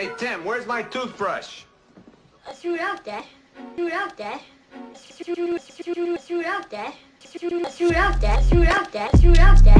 Hey, Tim, where's my toothbrush? I threw it out there. Threw it out there. Threw it out there. Threw it out there. Threw it out there. Threw it out there. Threw it out Dad.